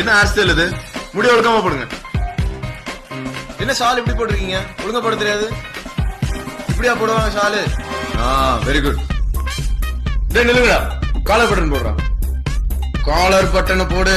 என்ன hair style இது முடி ஒழுக்கமா போடுங்க. என்ன ஷால் இப்படி போட்டிருக்கீங்க? ஒழுங்கா போட தெரியாது? இப்படியா போடுவாங்க ஷாலு? ஆ வெரி குட் டேய் நில்லுங்கடா. காலர் பட்டன் போடுறான் காலர் பட்டனை போடு.